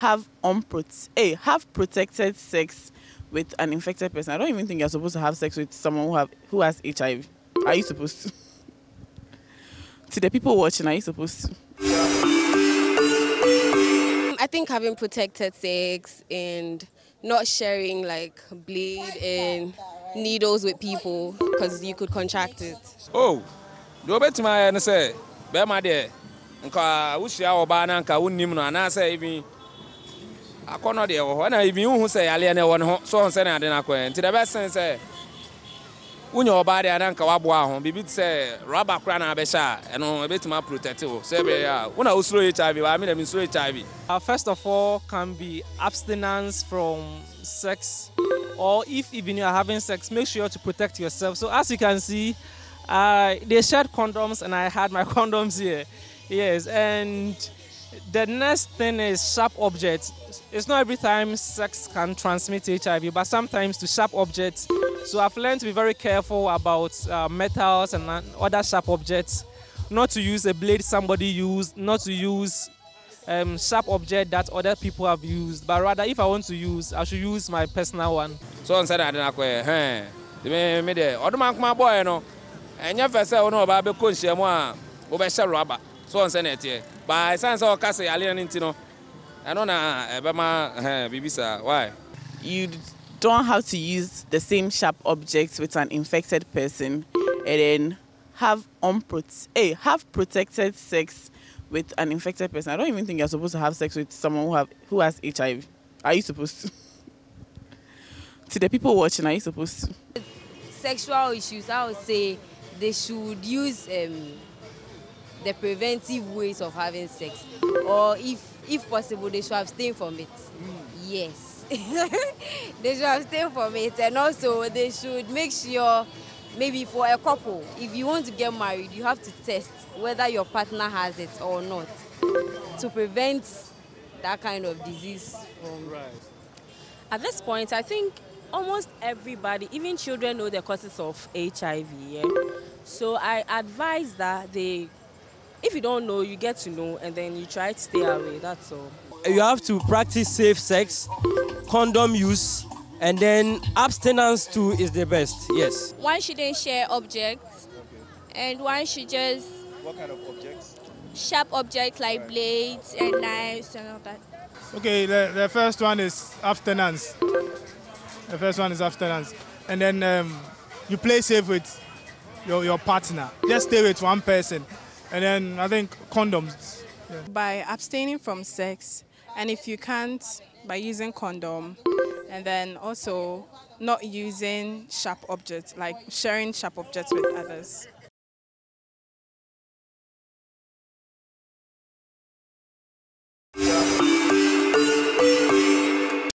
have unprot- hey, have protected sex with an infected person. I don't even think you're supposed to have sex with someone who have who has HIV. Are you supposed to? to the people watching, are you supposed to? I think having protected sex and not sharing like bleed and needles with people because you could contract it. Oh, deɛ wobɛtumi ayɛ ne sɛ bɛrima deɛ nka wohyia ɔbaa no anka wonnim no anaasɛ even akɔnnɔ deɛ wɔ hɔ. Ɛna even wohu sɛ yaleɛ no ɛwɔ ne ho so ɔhu sɛne ade no akɔɛ nti deɛ bɛsen sɛ wonya ɔbaa deɛ ana nka woaboa ho. Biribi te sɛ rɔba kora na abɛhyɛ a ɛno ɛbɛtumi aprotect wo. Sɛ ɛbɛyɛ a wona wosuro hiv baa me na mensuro hiv Uh, first of all, can be abstinence from sex, or if even you are having sex, make sure to protect yourself. So as you can see, uh, they shared condoms, and I had my condoms here. Yes, and the next thing is sharp objects. It's not every time sex can transmit HIV, but sometimes to sharp objects. So I've learned to be very careful about uh, metals and other sharp objects. Not to use a blade somebody used, not to use um, sharp object that other people have used, but rather if I want to use, I should use my personal one. so ɔhu sɛne ade no akɔɛ hɛn nti me me deɛ ɔdom ankoma bɔɔɛ no ɛnyɛ fɛ sɛ wo ne ɔbaa bɛkɔ nhyiamu a wobɛhyɛ rɔba so ɔhu sɛne ɛteɛ baa ɛsiane sɛ ɔka sɛ yaleɛ no nti no ɛno na eh, ɛbɛma eh, biribi saa why You don't have to use the same sharp objects with an infected person and then have unprot- hey, eh, have protected sex with an infected person. I don't even think you're supposed to have sex with someone who have who has HIV. Are you supposed to? to the people watching, are you supposed to? Sexual issues, I would say they should use um, the preventive ways of having sex, or if if possible, they should abstain from it. Yes, they should abstain from it, and also they should make sure. Maybe for a couple, if you want to get married, you have to test whether your partner has it or not to prevent that kind of disease from At this point, I think almost everybody, even children, know the causes of HIV. Yeah? So I advise that they, if you don't know, you get to know, and then you try to stay away. That's all. you have to practice safe sex, condom use, and then abstinence too is the best. Yes. one shouldn't share objects and one should just What kind of objects? sharp objects like blades and knives and all that Okay, the, the first one is abstinence. The first one is abstinence. And then um, you play safe with your, your partner. Just stay with one person. And then I think condoms. by abstaining from sex and if you can't by using condom and then also not using sharp objects like sharing sharp objects with others